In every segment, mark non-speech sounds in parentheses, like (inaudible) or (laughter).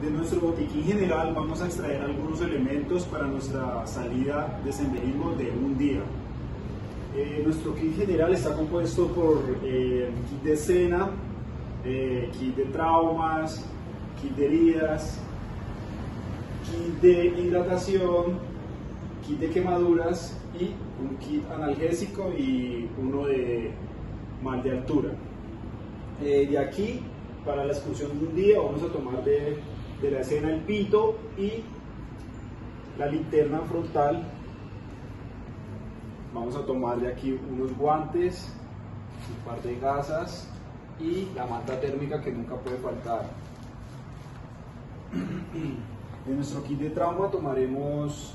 De nuestro botiquín general vamos a extraer algunos elementos para nuestra salida de senderismo de un día. Eh, nuestro kit general está compuesto por eh, kit de escena, eh, kit de traumas, kit de heridas, kit de hidratación, kit de quemaduras y un kit analgésico y uno de mal de altura. de aquí, para la excursión de un día, vamos a tomar de de la escena el pito y la linterna frontal. Vamos a tomar de aquí unos guantes, un par de gasas y la manta térmica que nunca puede faltar. (clears throat) En nuestro kit de trauma tomaremos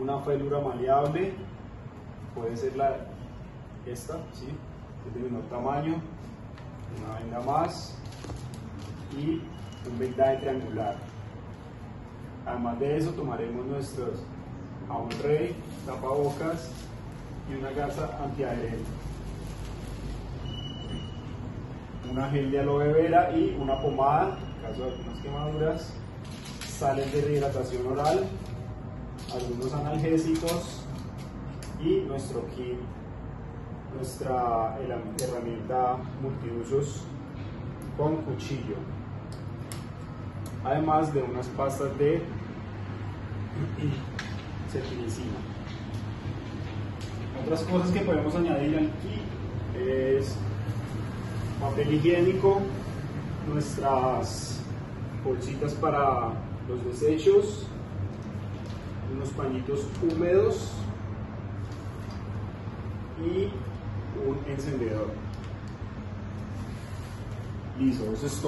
una félula maleable, puede ser la esta, ¿sí? es de menor tamaño, una venda más y un vendaje triangular. Además de eso tomaremos nuestros un rey, tapabocas y una gasa antiadherente. Una gel de aloe vera y una pomada, en caso de algunas quemaduras, sales de rehidratación oral, algunos analgésicos y nuestro kit, nuestra herramienta multiusos con cuchillo además de unas pastas de cetirizina. Otras cosas que podemos añadir aquí es papel higiénico, nuestras bolsitas para los desechos, unos pañitos húmedos y un encendedor. Listo, eso es todo.